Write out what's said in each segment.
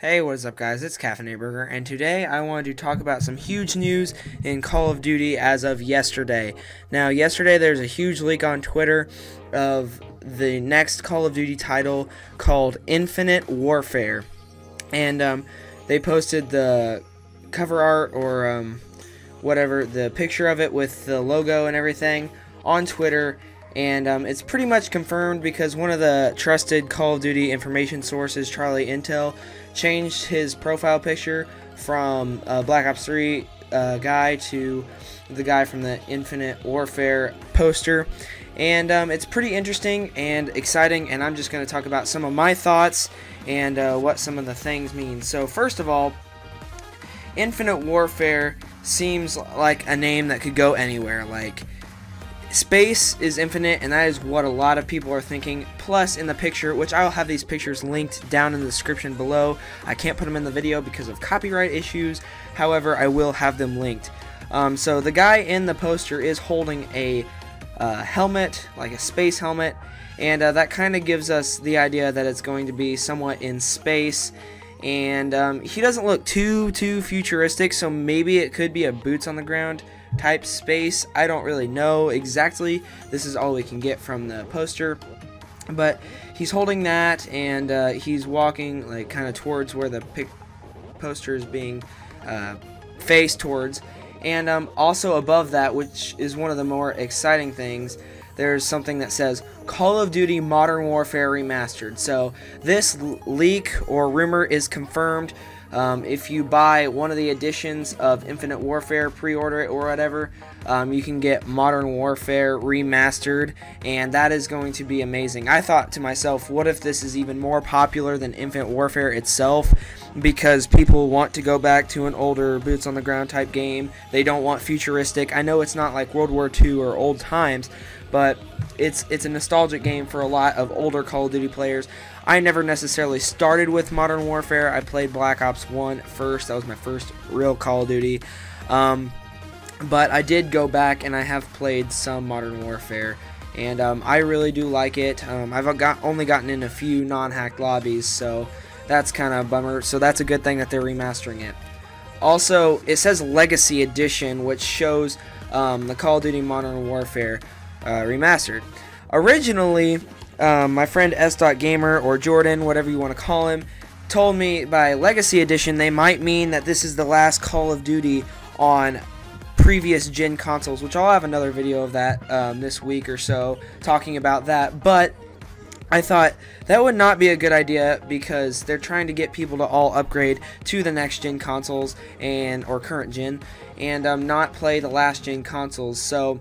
Hey, what is up, guys? It's Kaffenberger, and today I wanted to talk about some huge news in Call of Duty as of yesterday. Now, yesterday there's a huge leak on Twitter of the next Call of Duty title called Infinite Warfare, and um, they posted the cover art or um, whatever, the picture of it with the logo and everything on Twitter and um, it's pretty much confirmed because one of the trusted Call of Duty information sources, Charlie Intel, changed his profile picture from Black Ops 3 uh, guy to the guy from the Infinite Warfare poster. And um, it's pretty interesting and exciting, and I'm just going to talk about some of my thoughts and uh, what some of the things mean. So, first of all, Infinite Warfare seems like a name that could go anywhere. Like, Space is infinite, and that is what a lot of people are thinking. Plus, in the picture, which I'll have these pictures linked down in the description below. I can't put them in the video because of copyright issues. However, I will have them linked. Um, so the guy in the poster is holding a uh, helmet, like a space helmet, and uh, that kind of gives us the idea that it's going to be somewhat in space. And um, he doesn't look too too futuristic, so maybe it could be a boots on the ground type space. I don't really know exactly. This is all we can get from the poster. But he's holding that and uh, he's walking like kind of towards where the pic poster is being uh, faced towards. And um, also above that, which is one of the more exciting things, there's something that says Call of Duty Modern Warfare Remastered. So this leak or rumor is confirmed. Um, if you buy one of the editions of Infinite Warfare, pre-order it or whatever, um, you can get Modern Warfare Remastered, and that is going to be amazing. I thought to myself, what if this is even more popular than Infinite Warfare itself? Because people want to go back to an older boots on the ground type game. They don't want futuristic. I know it's not like World War II or old times, but it's it's a nostalgic game for a lot of older Call of Duty players. I never necessarily started with Modern Warfare. I played Black Ops 1 first. That was my first real Call of Duty. Um, but I did go back and I have played some Modern Warfare. And um, I really do like it. Um, I've got only gotten in a few non-hacked lobbies, so that's kind of a bummer. So that's a good thing that they're remastering it. Also, it says Legacy Edition, which shows um, the Call of Duty Modern Warfare uh, remastered. Originally, um, my friend S. Gamer or Jordan, whatever you want to call him, told me by Legacy Edition they might mean that this is the last Call of Duty on previous gen consoles, which I'll have another video of that um, this week or so talking about that. But I thought that would not be a good idea because they're trying to get people to all upgrade to the next gen consoles and or current gen and um, not play the last gen consoles. So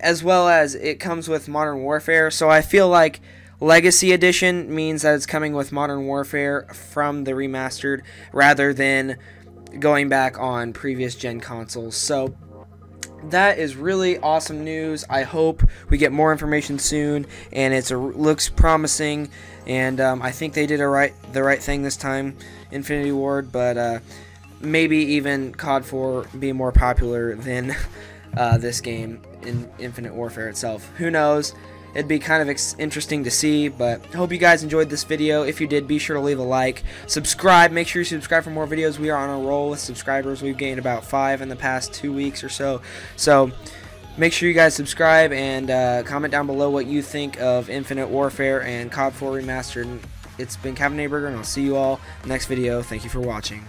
as well as it comes with Modern Warfare. So I feel like Legacy Edition means that it's coming with Modern Warfare from the remastered rather than going back on previous gen consoles. So that is really awesome news. I hope we get more information soon, and it looks promising. And um, I think they did a right the right thing this time, Infinity Ward. But uh, maybe even COD 4 be more popular than uh, this game in Infinite Warfare itself. Who knows? It'd be kind of interesting to see, but hope you guys enjoyed this video. If you did, be sure to leave a like. Subscribe. Make sure you subscribe for more videos. We are on a roll with subscribers. We've gained about five in the past two weeks or so. So make sure you guys subscribe and uh, comment down below what you think of Infinite Warfare and COD 4 Remastered. It's been Kaffenatedberger, and I'll see you all next video. Thank you for watching.